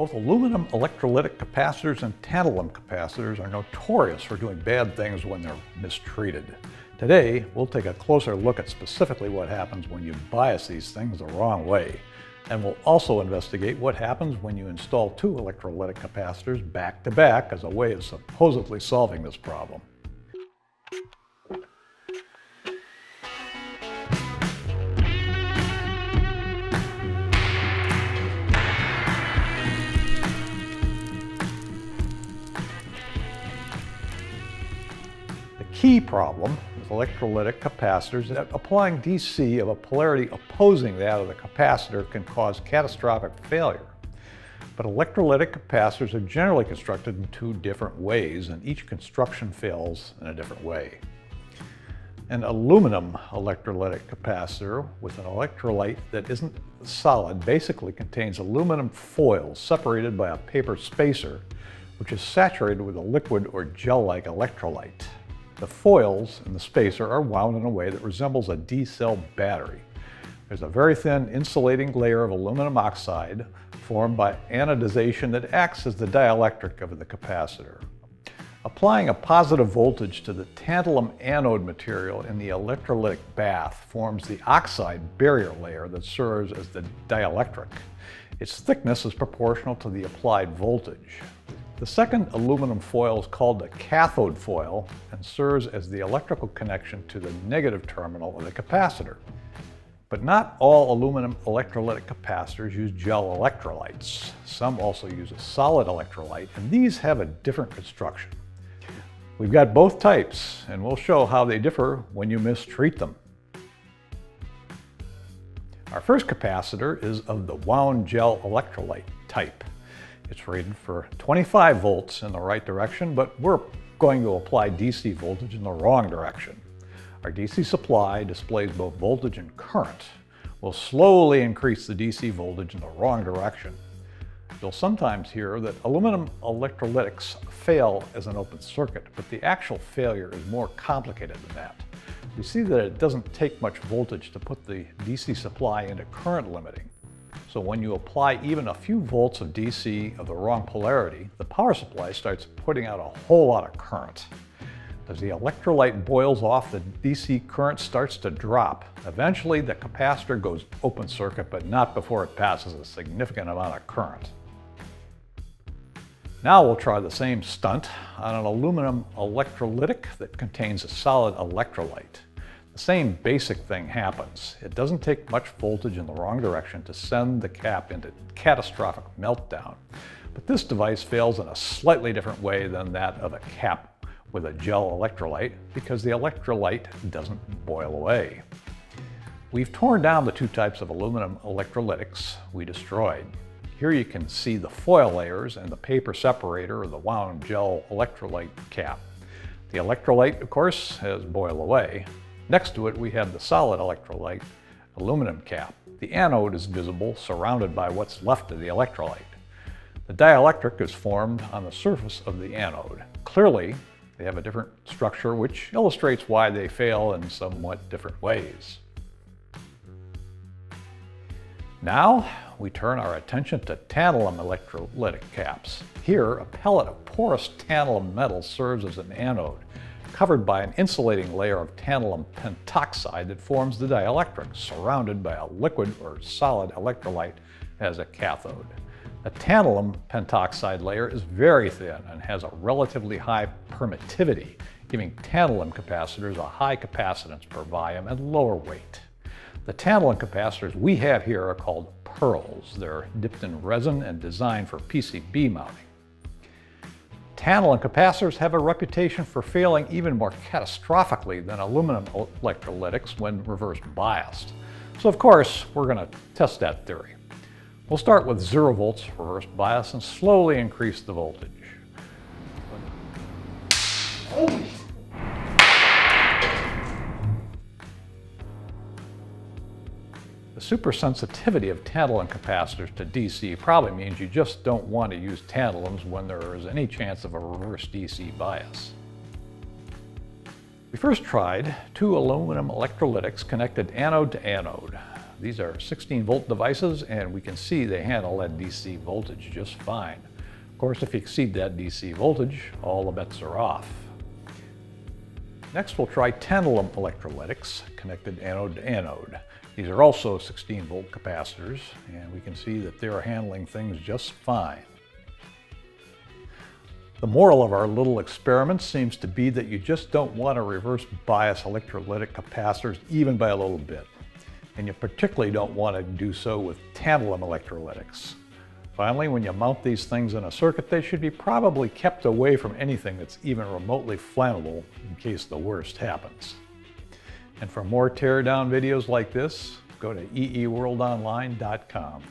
Both aluminum electrolytic capacitors and tantalum capacitors are notorious for doing bad things when they're mistreated. Today, we'll take a closer look at specifically what happens when you bias these things the wrong way. And we'll also investigate what happens when you install two electrolytic capacitors back to back as a way of supposedly solving this problem. Key problem with electrolytic capacitors is that applying DC of a polarity opposing that of the capacitor can cause catastrophic failure. But electrolytic capacitors are generally constructed in two different ways, and each construction fails in a different way. An aluminum electrolytic capacitor with an electrolyte that isn't solid basically contains aluminum foils separated by a paper spacer, which is saturated with a liquid or gel-like electrolyte. The foils and the spacer are wound in a way that resembles a D-cell battery. There's a very thin insulating layer of aluminum oxide formed by anodization that acts as the dielectric of the capacitor. Applying a positive voltage to the tantalum anode material in the electrolytic bath forms the oxide barrier layer that serves as the dielectric. Its thickness is proportional to the applied voltage. The second aluminum foil is called the cathode foil and serves as the electrical connection to the negative terminal of the capacitor. But not all aluminum electrolytic capacitors use gel electrolytes. Some also use a solid electrolyte, and these have a different construction. We've got both types, and we'll show how they differ when you mistreat them. Our first capacitor is of the wound gel electrolyte type. It's rated for 25 volts in the right direction, but we're going to apply DC voltage in the wrong direction. Our DC supply displays both voltage and current. We'll slowly increase the DC voltage in the wrong direction. You'll sometimes hear that aluminum electrolytics fail as an open circuit, but the actual failure is more complicated than that. We see that it doesn't take much voltage to put the DC supply into current limiting. So when you apply even a few volts of DC of the wrong polarity, the power supply starts putting out a whole lot of current. As the electrolyte boils off, the DC current starts to drop. Eventually, the capacitor goes open circuit, but not before it passes a significant amount of current. Now we'll try the same stunt on an aluminum electrolytic that contains a solid electrolyte. Same basic thing happens. It doesn't take much voltage in the wrong direction to send the cap into catastrophic meltdown. But this device fails in a slightly different way than that of a cap with a gel electrolyte because the electrolyte doesn't boil away. We've torn down the two types of aluminum electrolytics we destroyed. Here you can see the foil layers and the paper separator of the wound gel electrolyte cap. The electrolyte, of course, has boiled away, Next to it, we have the solid electrolyte aluminum cap. The anode is visible, surrounded by what's left of the electrolyte. The dielectric is formed on the surface of the anode. Clearly, they have a different structure, which illustrates why they fail in somewhat different ways. Now, we turn our attention to tantalum electrolytic caps. Here, a pellet of porous tantalum metal serves as an anode covered by an insulating layer of tantalum pentoxide that forms the dielectric, surrounded by a liquid or solid electrolyte as a cathode. The tantalum pentoxide layer is very thin and has a relatively high permittivity, giving tantalum capacitors a high capacitance per volume and lower weight. The tantalum capacitors we have here are called pearls. They're dipped in resin and designed for PCB mounting. Tantalum capacitors have a reputation for failing even more catastrophically than aluminum electrolytics when reverse biased. So of course, we're going to test that theory. We'll start with zero volts reverse bias and slowly increase the voltage. Holy The supersensitivity of tantalum capacitors to DC probably means you just don't want to use tantalums when there is any chance of a reverse DC bias. We first tried two aluminum electrolytics connected anode to anode. These are 16 volt devices and we can see they handle that DC voltage just fine. Of course, if you exceed that DC voltage, all the bets are off. Next, we'll try tantalum electrolytics, connected anode to anode. These are also 16 volt capacitors, and we can see that they're handling things just fine. The moral of our little experiment seems to be that you just don't want to reverse bias electrolytic capacitors even by a little bit. And you particularly don't want to do so with tantalum electrolytics. Finally, when you mount these things in a circuit, they should be probably kept away from anything that's even remotely flammable in case the worst happens. And for more teardown videos like this, go to eeworldonline.com.